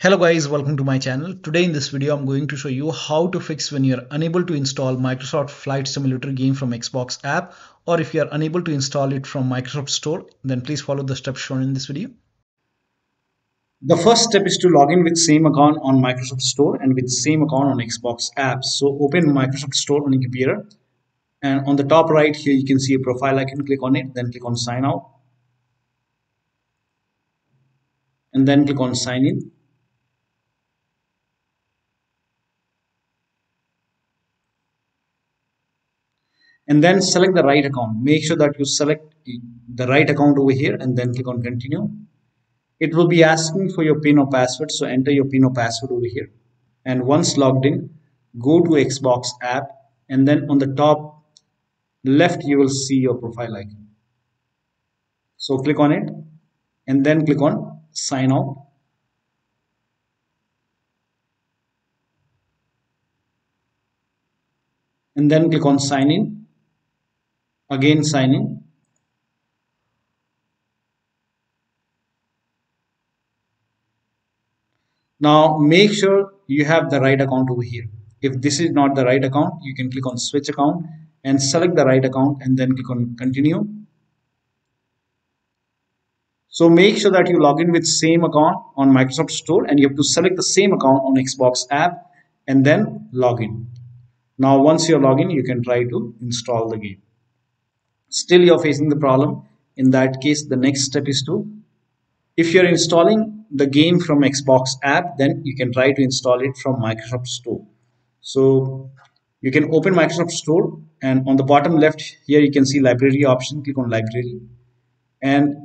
Hello guys, welcome to my channel. Today in this video I'm going to show you how to fix when you're unable to install Microsoft Flight Simulator game from Xbox app or if you are unable to install it from Microsoft Store then please follow the steps shown in this video. The first step is to log in with same account on Microsoft Store and with same account on Xbox apps. So open Microsoft Store on your computer and on the top right here you can see a profile icon click on it then click on sign out and then click on sign in and then select the right account. Make sure that you select the right account over here and then click on continue. It will be asking for your pin or password so enter your pin or password over here. And once logged in go to xbox app and then on the top left you will see your profile icon. So click on it and then click on sign out. And then click on sign in again sign in. Now make sure you have the right account over here. If this is not the right account you can click on switch account and select the right account and then click on continue. So make sure that you log in with same account on Microsoft Store and you have to select the same account on Xbox app and then log in. Now once you're logged in you can try to install the game still you're facing the problem. In that case the next step is to if you're installing the game from Xbox app then you can try to install it from Microsoft Store. So you can open Microsoft Store and on the bottom left here you can see library option. Click on library. And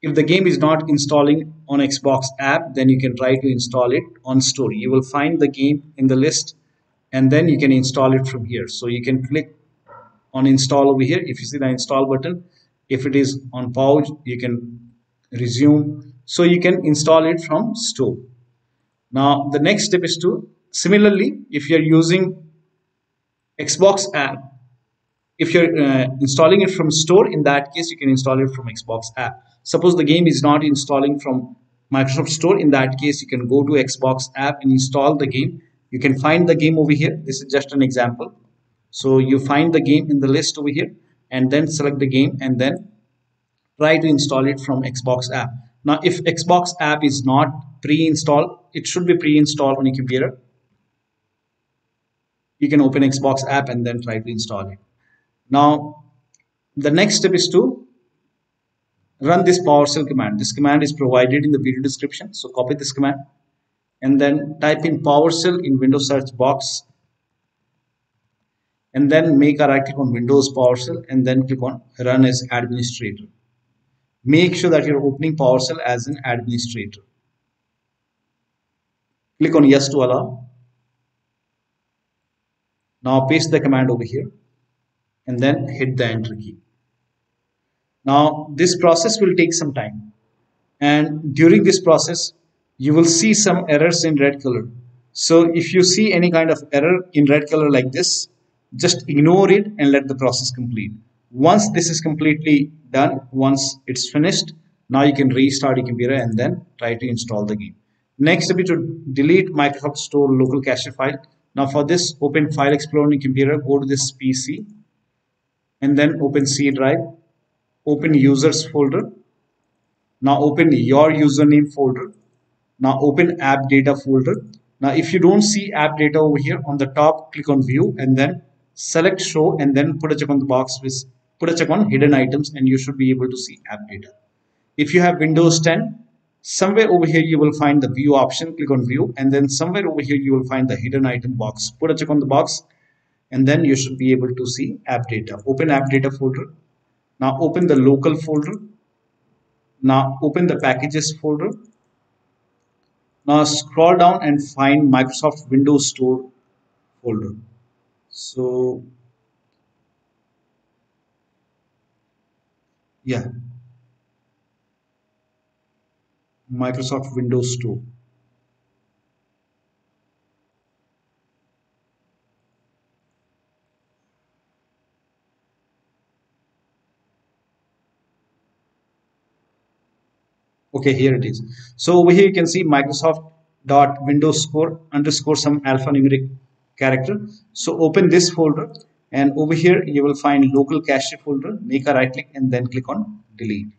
if the game is not installing on Xbox app then you can try to install it on store. You will find the game in the list and then you can install it from here. So you can click on install over here. If you see the install button if it is on pause you can resume. So you can install it from store. Now the next step is to similarly if you're using xbox app if you're uh, installing it from store in that case you can install it from xbox app. Suppose the game is not installing from microsoft store in that case you can go to xbox app and install the game. You can find the game over here. This is just an example so you find the game in the list over here and then select the game and then try to install it from Xbox app. Now if Xbox app is not pre-installed, it should be pre-installed on your computer. You can open Xbox app and then try to install it. Now the next step is to run this PowerShell command. This command is provided in the video description. So copy this command and then type in PowerShell in Windows search box and then make a right click on Windows PowerShell and then click on run as administrator. Make sure that you're opening PowerShell as an administrator. Click on yes to allow. Now paste the command over here and then hit the enter key. Now this process will take some time and during this process you will see some errors in red color. So if you see any kind of error in red color like this just ignore it and let the process complete. Once this is completely done once it's finished now you can restart your computer and then try to install the game. Next step is to delete microsoft store local cache file. Now for this open file explorer on your computer go to this pc and then open c drive open users folder. Now open your username folder. Now open app data folder. Now if you don't see app data over here on the top click on view and then select show and then put a check on the box with put a check on hidden items and you should be able to see app data. If you have windows 10 somewhere over here you will find the view option click on view and then somewhere over here you will find the hidden item box. Put a check on the box and then you should be able to see app data. Open app data folder. Now open the local folder. Now open the packages folder. Now scroll down and find microsoft windows store folder so yeah. Microsoft Windows 2 okay here it is. So over here you can see microsoft dot windows store underscore some alphanumeric character. So open this folder and over here you will find local cache folder. Make a right click and then click on delete.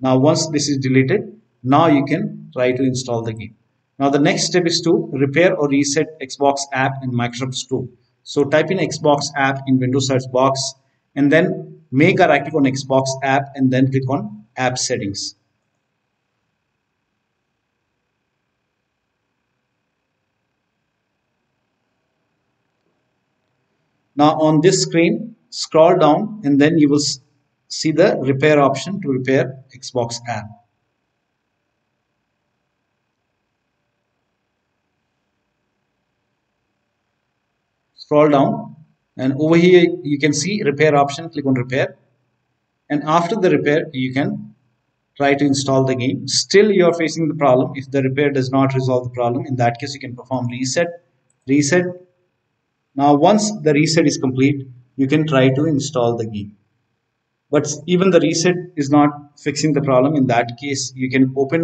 Now once this is deleted now you can try to install the game. Now the next step is to repair or reset xbox app in microsoft store. So type in xbox app in windows search box and then make a right click on xbox app and then click on app settings Now on this screen, scroll down and then you will see the repair option to repair Xbox app. Scroll down and over here you can see repair option, click on repair. And after the repair, you can try to install the game. Still you are facing the problem. If the repair does not resolve the problem, in that case you can perform reset, reset now once the reset is complete, you can try to install the game. But even the reset is not fixing the problem. In that case, you can open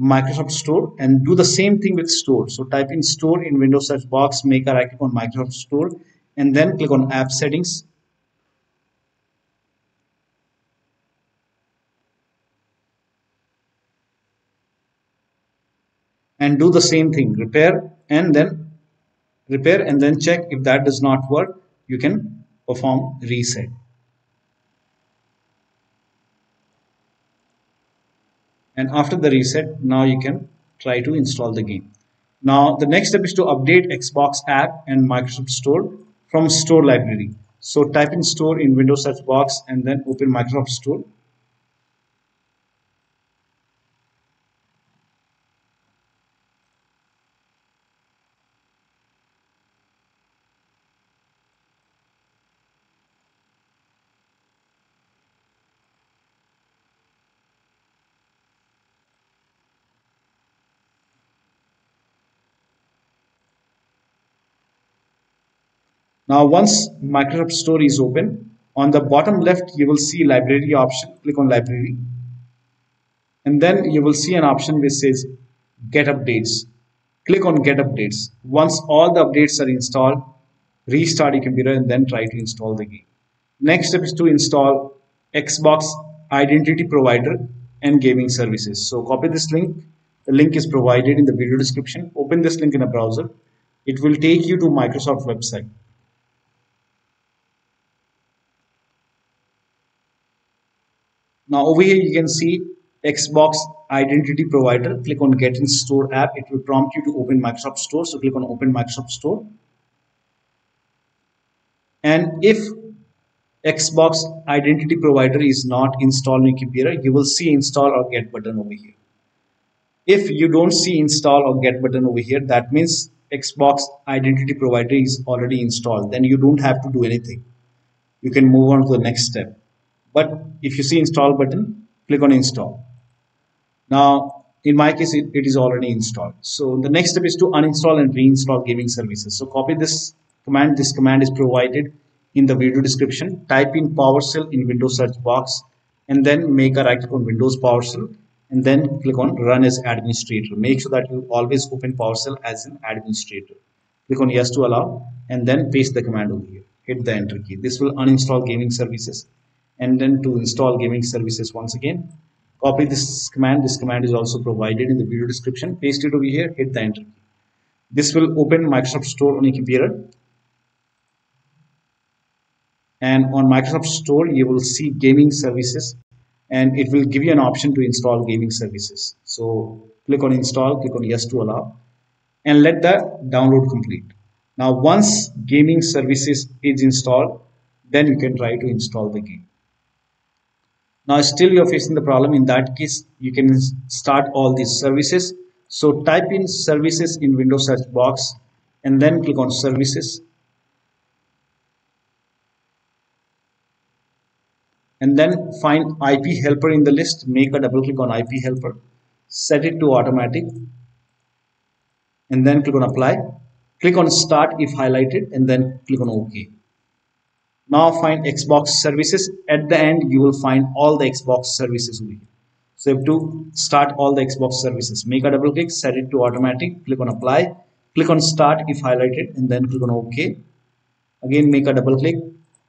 Microsoft Store and do the same thing with Store. So type in Store in Windows search box, make a right click on Microsoft Store and then click on App Settings. And do the same thing, repair and then repair and then check if that does not work you can perform reset. And after the reset now you can try to install the game. Now the next step is to update xbox app and microsoft store from store library. So type in store in windows search box and then open microsoft store Now once Microsoft Store is open, on the bottom left you will see library option. Click on library. And then you will see an option which says get updates. Click on get updates. Once all the updates are installed, restart your computer and then try to install the game. Next step is to install Xbox Identity Provider and Gaming Services. So copy this link. The link is provided in the video description. Open this link in a browser. It will take you to Microsoft website. Now over here you can see Xbox identity provider. Click on get in store app. It will prompt you to open Microsoft Store. So click on open Microsoft Store. And if Xbox identity provider is not installed on your computer, you will see install or get button over here. If you don't see install or get button over here, that means Xbox identity provider is already installed. Then you don't have to do anything. You can move on to the next step but if you see install button click on install. Now in my case it, it is already installed. So the next step is to uninstall and reinstall gaming services. So copy this command. This command is provided in the video description. Type in PowerShell in Windows search box and then make a right click on Windows PowerShell and then click on run as administrator. Make sure that you always open PowerShell as an administrator. Click on yes to allow and then paste the command over here. Hit the enter key. This will uninstall gaming services and then to install gaming services once again. Copy this command. This command is also provided in the video description. Paste it over here. Hit the enter this will open microsoft store on your computer. And on microsoft store you will see gaming services and it will give you an option to install gaming services. So click on install click on yes to allow and let the download complete. Now once gaming services is installed then you can try to install the game now still you're facing the problem. In that case you can start all these services. So type in services in windows search box and then click on services. And then find IP helper in the list. Make a double click on IP helper. Set it to automatic. And then click on apply. Click on start if highlighted and then click on OK now find xbox services. At the end you will find all the xbox services over here. So you have to start all the xbox services. Make a double click set it to automatic. Click on apply. Click on start if highlighted and then click on ok. Again make a double click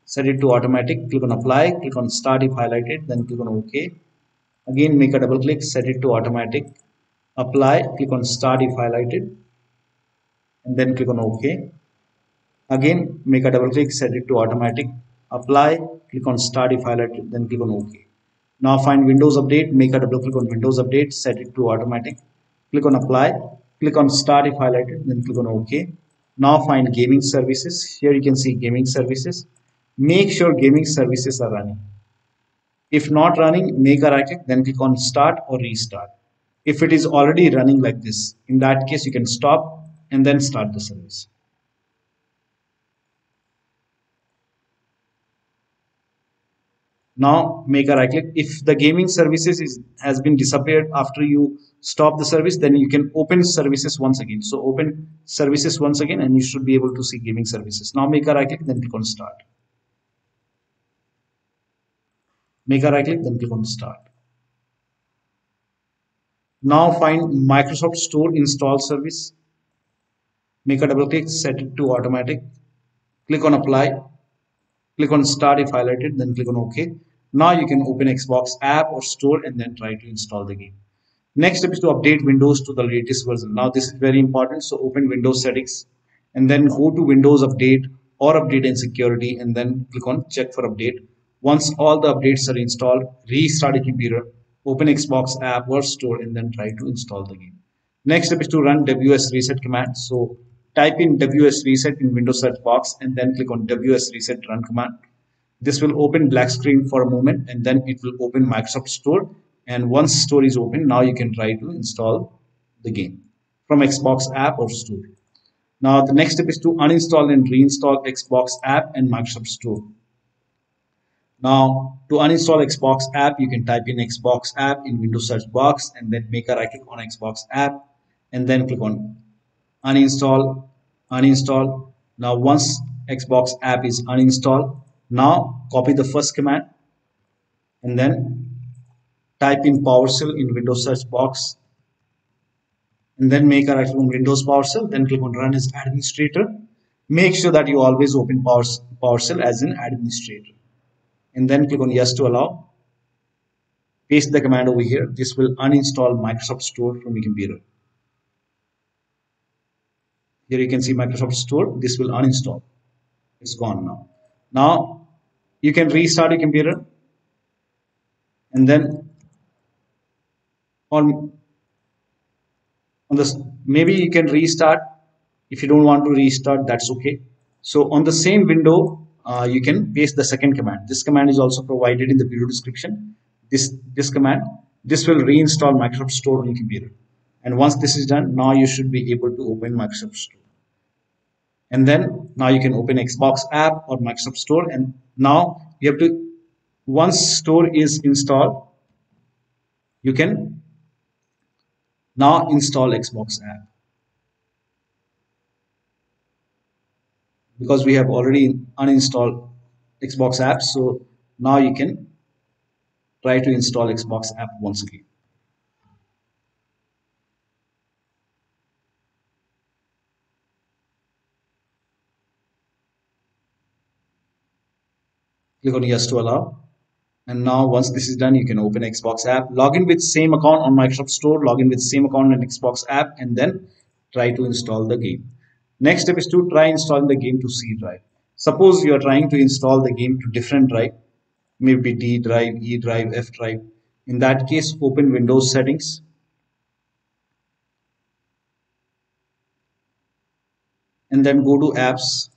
set it to automatic. Click on apply. Click on start if highlighted then click on ok. Again make a double click set it to automatic. Apply. Click on start if highlighted and then click on ok again make a double click set it to automatic apply click on start if highlighted then click on ok now find windows update make a double click on windows update set it to automatic click on apply click on start if highlighted then click on ok now find gaming services here you can see gaming services. Make sure gaming services are running. If not running make a right click then click on start or restart. If it is already running like this in that case you can stop and then start the service now make a right click. If the gaming services is has been disappeared after you stop the service then you can open services once again. So open services once again and you should be able to see gaming services. Now make a right click then click on start. Make a right click then click on start. Now find microsoft store install service. Make a double click set it to automatic. Click on apply. Click on start if highlighted then click on ok now you can open Xbox app or store and then try to install the game. Next step is to update Windows to the latest version. Now this is very important. So open Windows settings and then go to Windows update or update and security and then click on check for update. Once all the updates are installed, restart the computer, open Xbox app or store and then try to install the game. Next step is to run WS reset command. So type in WS reset in Windows search box and then click on WS reset run command this will open black screen for a moment and then it will open Microsoft Store and once store is open now you can try to install the game from Xbox app or store. Now the next step is to uninstall and reinstall Xbox app and Microsoft Store. Now to uninstall Xbox app you can type in Xbox app in Windows search box and then make a right click on Xbox app and then click on uninstall uninstall. Now once Xbox app is uninstalled now copy the first command and then type in PowerShell in Windows search box and then make a right on Windows PowerShell then click on run as administrator. Make sure that you always open PowerShell as an administrator and then click on yes to allow. Paste the command over here. This will uninstall Microsoft Store from your computer. Here you can see Microsoft Store. This will uninstall. It's gone now. Now you can restart your computer and then on on this maybe you can restart. If you don't want to restart that's okay. So on the same window uh, you can paste the second command. This command is also provided in the video description. This this command this will reinstall microsoft store on your computer. And once this is done now you should be able to open microsoft store and then now you can open Xbox app or Microsoft Store. And now you have to once store is installed you can now install Xbox app. Because we have already uninstalled Xbox app so now you can try to install Xbox app once again click on yes to allow. And now once this is done you can open xbox app log in with same account on microsoft store log in with same account on xbox app and then try to install the game. Next step is to try installing the game to c drive. Suppose you are trying to install the game to different drive maybe d drive e drive f drive. In that case open windows settings. And then go to apps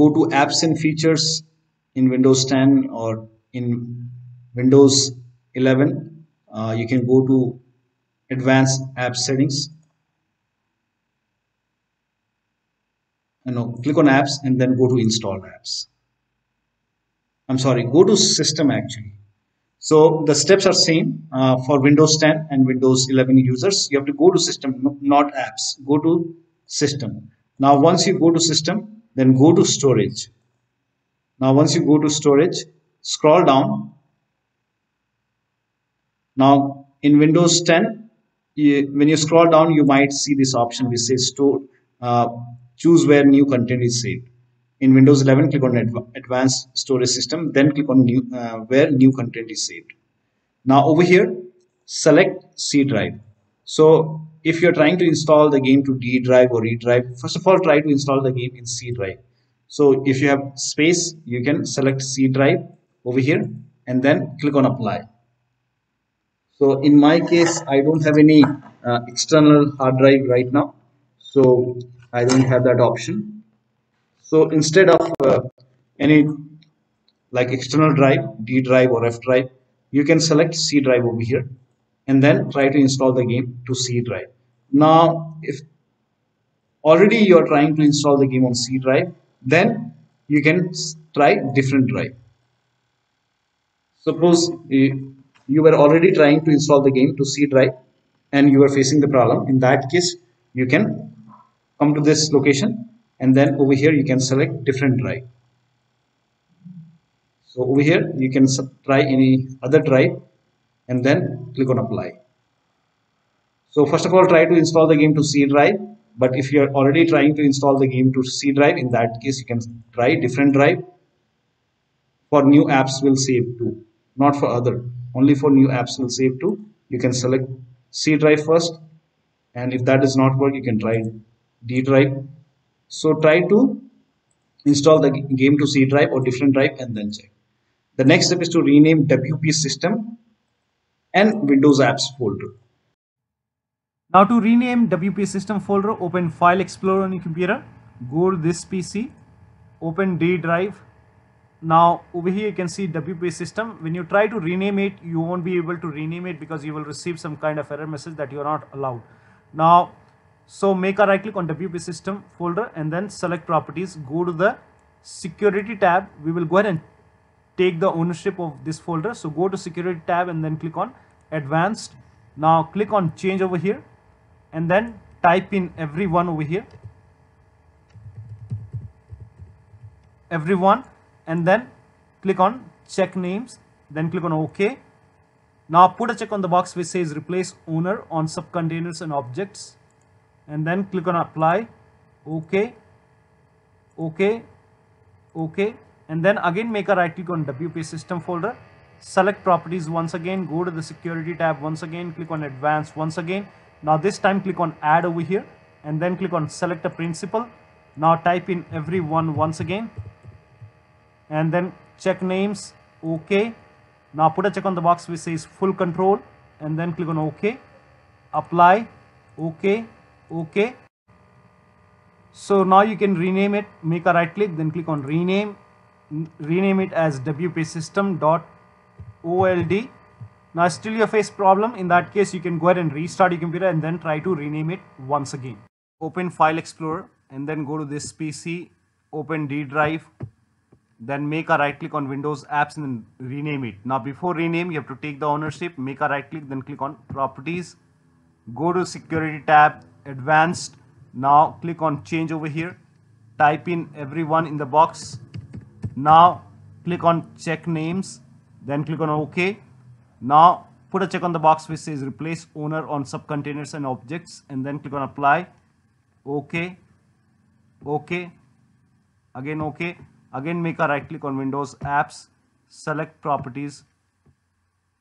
go to apps and features in Windows 10 or in Windows 11 uh, you can go to advanced app settings. And now click on apps and then go to install apps. I'm sorry go to system actually. So the steps are same uh, for Windows 10 and Windows 11 users. You have to go to system not apps go to system. Now once you go to system then go to storage. Now once you go to storage scroll down. Now in windows 10 you, when you scroll down you might see this option which says store uh, choose where new content is saved. In windows 11 click on advanced storage system then click on new uh, where new content is saved. Now over here select c drive. So if you're trying to install the game to d drive or e drive first of all try to install the game in c drive so if you have space you can select c drive over here and then click on apply. So in my case i don't have any uh, external hard drive right now. So i don't have that option. So instead of uh, any like external drive d drive or f drive you can select c drive over here and then try to install the game to c drive. Now if already you are trying to install the game on c drive then you can try different drive. Suppose eh, you were already trying to install the game to C drive and you are facing the problem. In that case you can come to this location and then over here you can select different drive. So over here you can try any other drive and then click on apply. So first of all try to install the game to C drive but if you are already trying to install the game to C drive in that case you can try different drive. For new apps will save to not for other only for new apps will save to. You can select C drive first and if that does not work you can try D drive. So try to install the game to C drive or different drive and then check. The next step is to rename WP system and Windows apps folder. Now to rename WP system folder open file explorer on your computer go to this PC open D drive. Now over here you can see WP system. When you try to rename it you won't be able to rename it because you will receive some kind of error message that you are not allowed. Now so make a right click on WP system folder and then select properties. Go to the security tab. We will go ahead and take the ownership of this folder. So go to security tab and then click on advanced. Now click on change over here and then type in everyone over here. Everyone and then click on check names then click on ok. Now put a check on the box which says replace owner on subcontainers and objects and then click on apply. Ok. Ok. Ok and then again make a right click on wp system folder. Select properties once again go to the security tab once again click on advanced once again. Now this time click on add over here and then click on select a principal. Now type in everyone once again and then check names okay now put a check on the box which says full control and then click on ok. Apply ok ok. So now you can rename it make a right click then click on rename rename it as wp system dot old now still you face problem. In that case you can go ahead and restart your computer and then try to rename it once again. Open file explorer and then go to this pc open d drive then make a right click on Windows apps and then rename it. Now before rename you have to take the ownership, make a right click then click on properties, go to security tab, advanced, now click on change over here, type in everyone in the box, now click on check names, then click on OK. Now put a check on the box which says replace owner on subcontainers and objects and then click on apply, OK, OK, again OK. Again make a right click on Windows apps, select properties,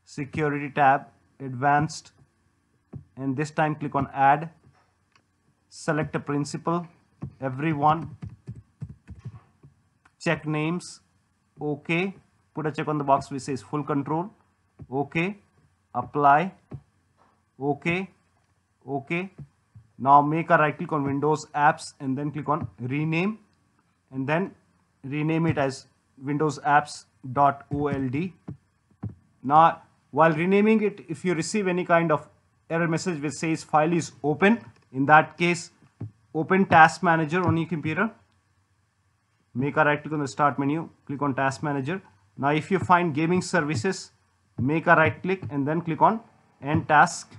security tab, advanced and this time click on add, select a principal, everyone, check names, OK, put a check on the box which says full control, OK, apply, OK, OK. Now make a right click on Windows apps and then click on rename and then rename it as windows apps.old now while renaming it if you receive any kind of error message which says file is open in that case open task manager on your computer make a right click on the start menu click on task manager. Now if you find gaming services make a right click and then click on end task.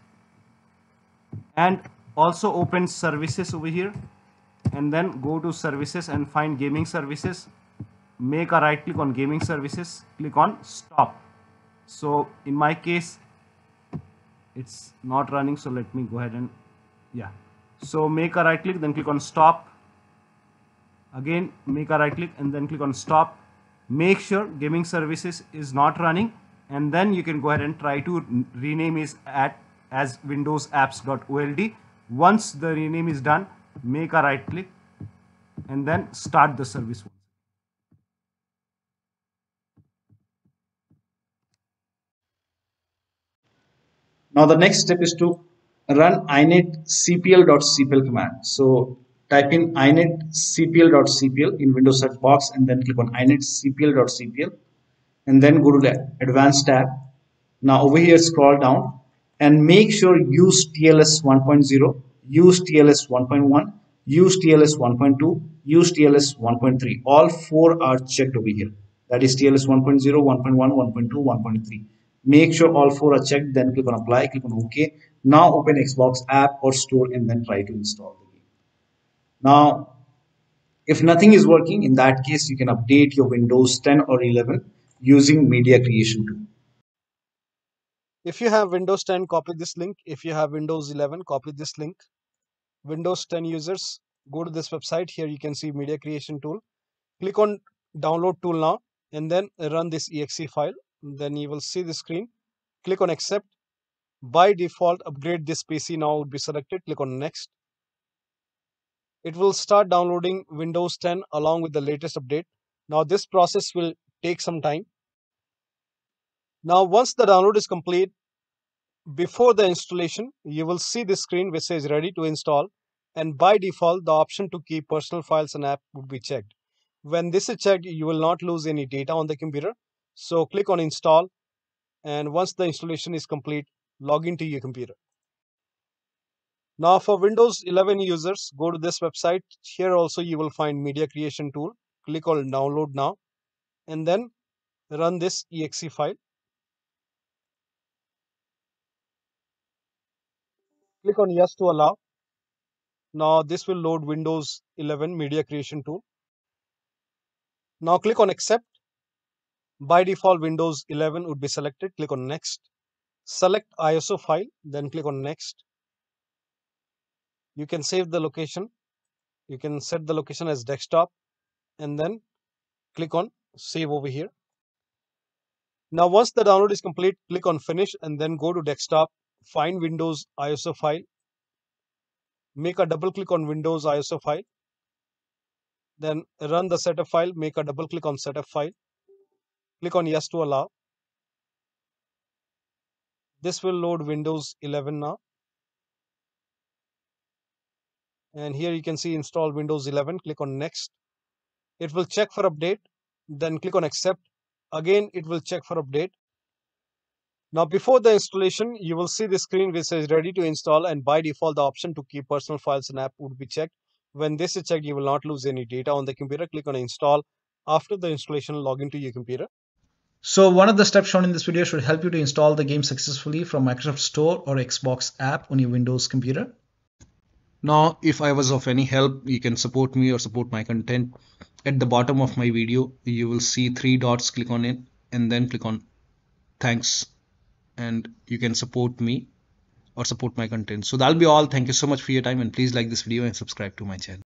And also open services over here and then go to services and find gaming services. Make a right click on gaming services click on stop. So in my case it's not running so let me go ahead and yeah. So make a right click then click on stop again make a right click and then click on stop. Make sure gaming services is not running and then you can go ahead and try to rename is at as windows apps.old once the rename is done make a right click and then start the service. Now the next step is to run inet cpl.cpl command. So type in inet cpl.cpl in Windows search box and then click on inet cpl.cpl and then go to the advanced tab. Now over here scroll down and make sure use TLS 1.0, use TLS 1.1, use TLS 1.2, use TLS 1.3. All four are checked over here. That is TLS 1.0, 1.1, 1.2, 1.3 make sure all four are checked then click on apply click on ok now open xbox app or store and then try to install now if nothing is working in that case you can update your windows 10 or 11 using media creation tool. If you have windows 10 copy this link. If you have windows 11 copy this link. Windows 10 users go to this website. Here you can see media creation tool. Click on download tool now and then run this exe file. Then you will see the screen. Click on accept. By default upgrade this pc now would be selected. Click on next it will start downloading windows 10 along with the latest update. Now this process will take some time. Now once the download is complete before the installation you will see this screen which says ready to install and by default the option to keep personal files and app would be checked. When this is checked you will not lose any data on the computer. So click on install and once the installation is complete, log into your computer. Now for Windows 11 users, go to this website. Here also you will find media creation tool. Click on download now and then run this exe file. Click on yes to allow. Now this will load Windows 11 media creation tool. Now click on accept by default, Windows 11 would be selected. Click on Next. Select ISO file, then click on Next. You can save the location. You can set the location as desktop and then click on Save over here. Now, once the download is complete, click on Finish and then go to Desktop. Find Windows ISO file. Make a double click on Windows ISO file. Then run the setup file. Make a double click on setup file Click on yes to allow. This will load Windows 11 now. And here you can see install Windows 11. Click on next. It will check for update. Then click on accept. Again, it will check for update. Now before the installation, you will see the screen which says ready to install and by default the option to keep personal files and app would be checked. When this is checked, you will not lose any data on the computer. Click on install. After the installation, log into your computer. So one of the steps shown in this video should help you to install the game successfully from Microsoft Store or Xbox app on your Windows computer. Now, if I was of any help, you can support me or support my content. At the bottom of my video, you will see three dots, click on it and then click on thanks and you can support me or support my content. So that'll be all. Thank you so much for your time and please like this video and subscribe to my channel.